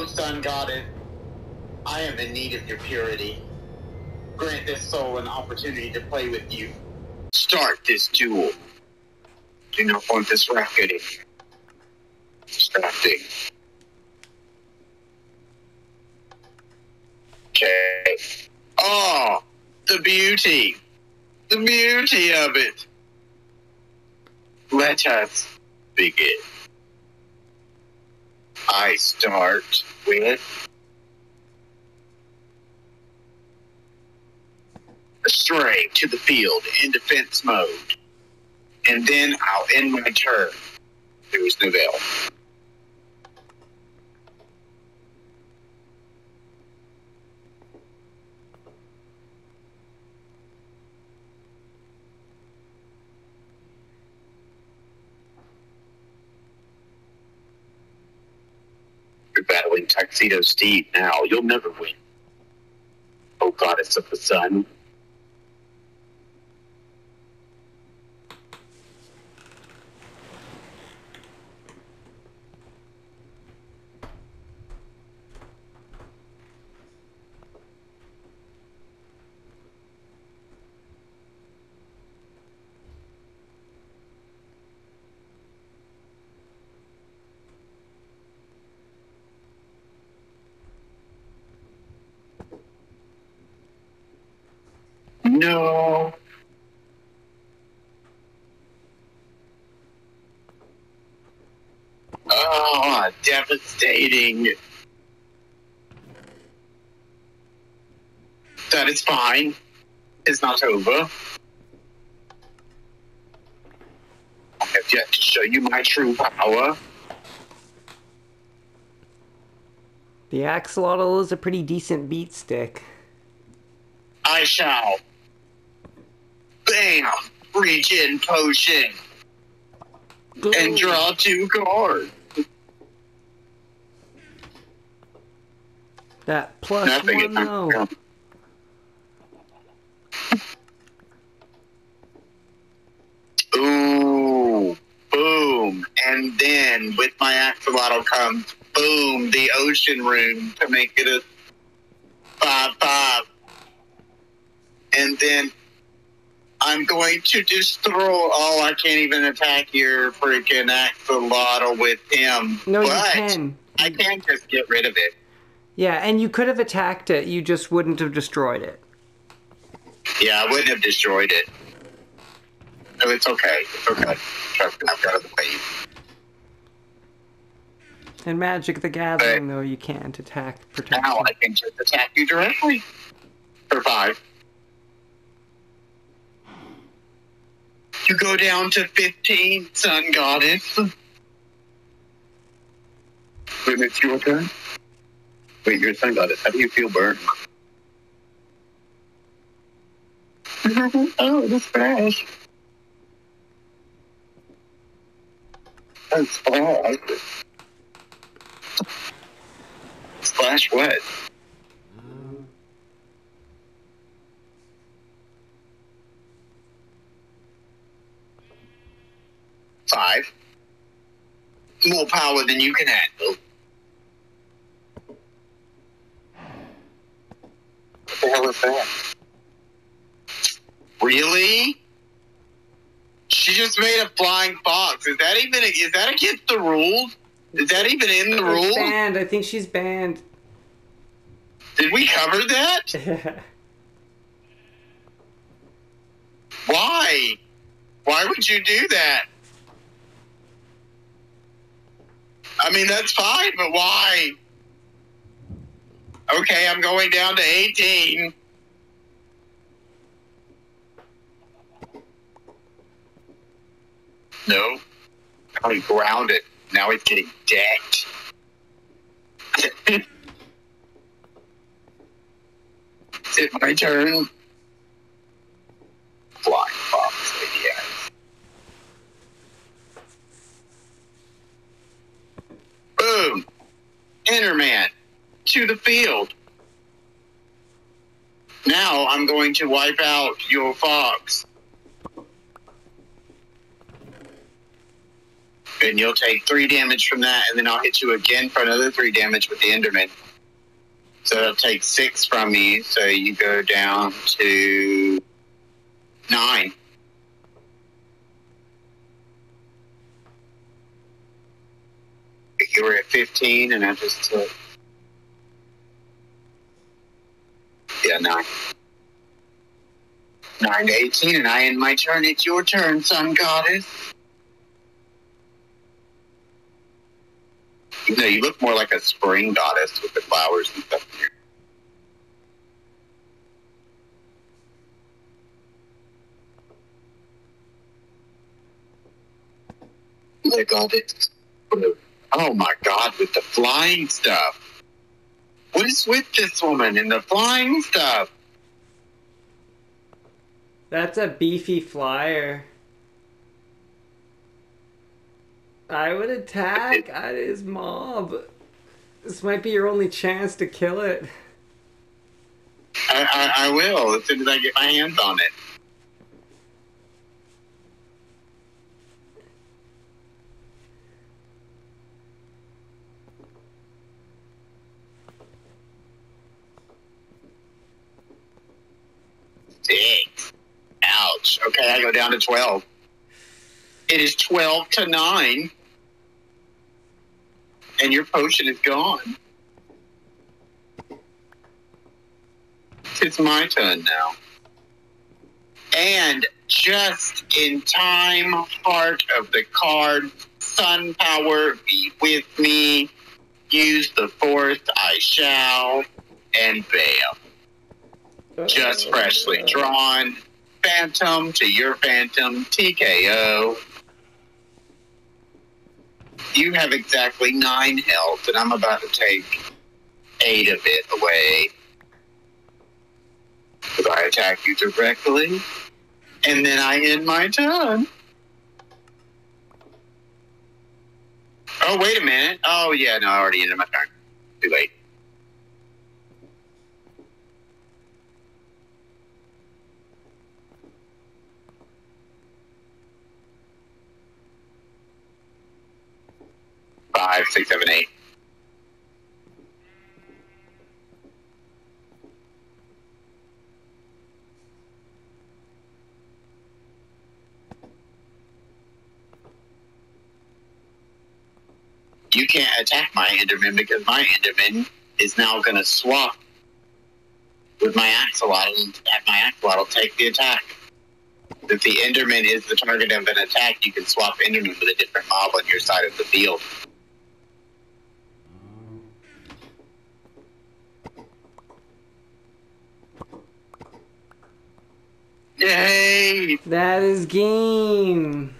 O sun goddess, I am in need of your purity. Grant this soul an opportunity to play with you. Start this duel. Do not want this racketing. Distracting. Okay. Oh, the beauty. The beauty of it. Let us begin. I start with astray to the field in defense mode. And then I'll end my turn. There was no You're battling Tuxedo Steve now. You'll never win. Oh, goddess of the sun. No. Oh, devastating. That is fine. It's not over. I have yet to show you my true power. The axolotl is a pretty decent beat stick. I shall. Bam! Regen potion. And draw two cards. That plus Nothing. one though. Ooh, boom. And then with my axolotl comes boom, the ocean room to make it a five five. And then I'm going to destroy oh I can't even attack your freaking axolotl with him. No, you but can. I can just get rid of it. Yeah, and you could have attacked it. You just wouldn't have destroyed it. Yeah, I wouldn't have destroyed it. No, it's okay. It's okay. Trust me, I've got it wave. In Magic the Gathering, though, you can't attack protection. Now I can just attack you directly. For five. You go down to 15, Sun Goddess. Wait, it's your turn? Wait, you're Sun Goddess. How do you feel, Bert? oh, the splash. Oh, splash. Splash what? Five. More power than you can handle. What the hell is that? Really? She just made a flying fox. Is that even is that against the rules? Is that even in the rules? banned. I think she's banned. Did we cover that? Why? Why would you do that? I mean, that's fine, but why? Okay, I'm going down to 18. No. He grounded. Now he's getting decked. Is it my turn? Flying fox, yes. Boom! Enderman to the field. Now I'm going to wipe out your fox. and you'll take three damage from that, and then I'll hit you again for another three damage with the Enderman. So it'll take six from me, so you go down to nine. You were at 15, and I just took. Yeah, nine. Nine to 18, and I end my turn. It's your turn, Sun Goddess. No, you look more like a spring goddess with the flowers and stuff. in your- My God, it's oh my God, with the flying stuff. What is with this woman and the flying stuff? That's a beefy flyer. I would attack at his mob. This might be your only chance to kill it. I, I, I will as soon as I get my hands on it. Six. Ouch. Okay, I go down to 12. It is 12 to 9. And your potion is gone. It's my turn now. And just in time, heart of the card, sun power be with me. Use the force I shall. And bam. Just freshly drawn. Phantom to your phantom. TKO. You have exactly nine health, and I'm about to take eight of it away. Because I attack you directly. And then I end my turn. Oh, wait a minute. Oh, yeah, no, I already ended my turn. Too late. Five, six, seven, eight. You can't attack my Enderman because my Enderman is now going to swap with my axolotl and my axolotl take the attack. If the Enderman is the target of an attack, you can swap Enderman with a different mob on your side of the field. Yay! That is game.